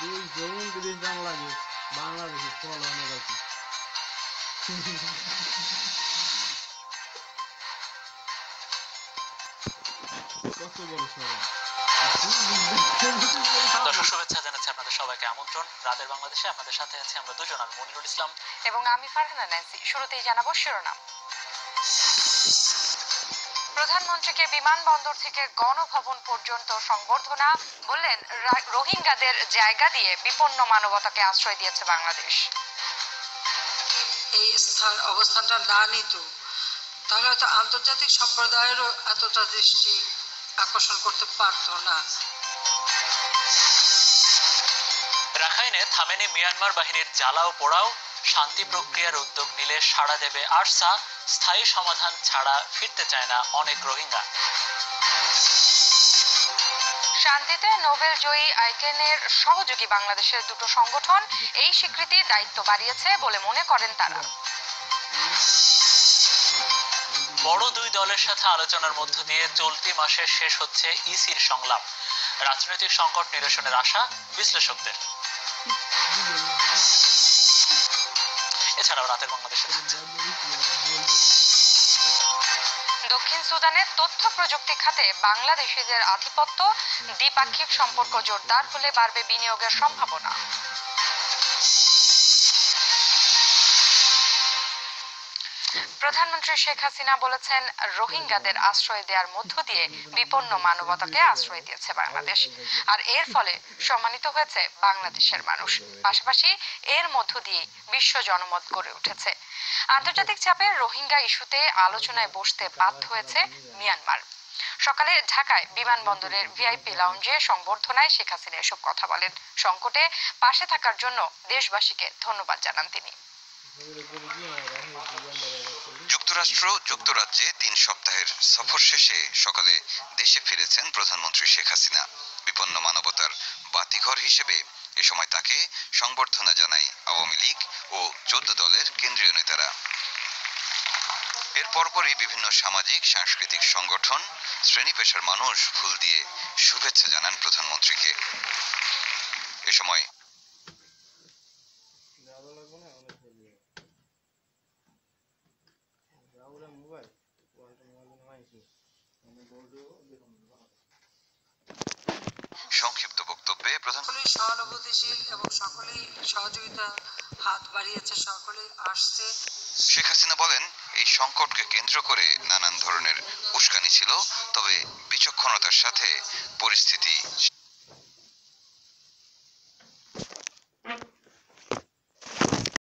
দুইশো উনত্রিশ বাংলাদেশ বাংলাদেশের ফল অনেক আছে। কত বড় দর্শক শুভেচ্ছা জানাচ্ছি আপনাদের সবাইকে আমন্ত্রণ। রাতের বাংলাদেশে আপনাদের সাথে আছি আমরা দুজন আমি মনিরুল ইসলাম। এবং আমি ফারহানা ন্যান্সি শুরুতেই জানাব শিরোনাম। প্রধানমন্ত্রীকে বিমানবন্দর থেকে গণভবন পর্যন্ত সংবর্ধনা বললেন রোহিঙ্গাদের জায়গা দিয়ে বিপন্ন মানবতাকে আশ্রয় দিয়েছে বাংলাদেশ। এই স্থান অবস্থানটা না নিত। তাহলে হয়তো আন্তর্জাতিক সম্প্রদায়েরও এতটা দৃষ্টি আকর্ষণ করতে পারতো না। রাখাইনে থামেনি মিয়ানমার বাহিনীর জ্বালাও পোড়াও শান্তি প্রক্রিয়ার উদ্যোগ নিলে সাড়া দেবে আরসা। স্থায়ী সমাধান ছাড়া ফিরতে চায় না অনেক রোহিঙ্গা। শান্তিতে নোবেল জয়ী আইকেনের সহযোগী বাংলাদেশের দুটো সংগঠন এই স্বীকৃতি দায়িত্ব বাড়িয়েছে বলে মনে করেন তারা। বড় দুই দলের সাথে আলোচনার মধ্য দিয়ে চলতি মাসে শেষ হচ্ছে ইসির সংলাপ। রাজনৈতিক সংকট নিরসনের আশা বিশ্লেষকদের। এছাড়াও রাতে বাংলাদেশে থাকছে দক্ষিণ সুদানের তথ্য প্রযুক্তি খাতে বাংলাদেশিদের আধিপত্য দ্বিপাক্ষিক সম্পর্ক জোরদার হলে বাড়বে বিনিয়োগের সম্ভাবনা। প্রধানমন্ত্রী শেখ হাসিনা বলেছেন, রোহিঙ্গাদের আশ্রয় দেওয়ার মধ্য দিয়ে বিপন্ন মানবতাকে আশ্রয় দিয়েছে বাংলাদেশ। আর এর ফলে সম্মানিত হয়েছে বাংলাদেশের মানুষ। পাশাপাশি এর মধ্য দিয়ে বিশ্ব জনমত গড়ে উঠেছে। আন্তর্জাতিক চাপে রোহিঙ্গা ইস্যুতে আলোচনায় বসতে বাধ্য হয়েছে মিয়ানমার। সকালে ঢাকায় বিমানবন্দরের ভিআইপি লাউঞ্জে সংবর্ধনায় শেখ হাসিনা এসব কথা বলেন। সংকটে পাশে থাকার জন্য দেশবাসীকে ধন্যবাদ জানান তিনি। যুক্তরাষ্ট্র, যুক্তরাজ্যে তিন সপ্তাহের সফর শেষে সকালে দেশে ফিরেছেন প্রধানমন্ত্রী শেখ হাসিনা। বিপন্ন মানবতার বাতিঘর হিসেবে এ সময় তাকে সংবর্ধনা জানায় আওয়ামী লীগ ও চোদ্দ দলের কেন্দ্রীয় নেতারা। এর পরপরই বিভিন্ন সামাজিক, সাংস্কৃতিক সংগঠন শ্রেণি পেশার মানুষ ফুল দিয়ে শুভেচ্ছা জানান প্রধানমন্ত্রীকে। এ সময় সংক্ষিপ্ত বক্তব্যে প্রধান সহানুভূতিশীল এবং সকলেই সহযোগিতা হাত বাড়িয়েছে সকলেই আসছে। শেখ হাসিনা বলেন এই সংকটকে কেন্দ্র করে নানান ধরনের উস্কানি ছিল তবে বিচক্ষণতার সাথে পরিস্থিতি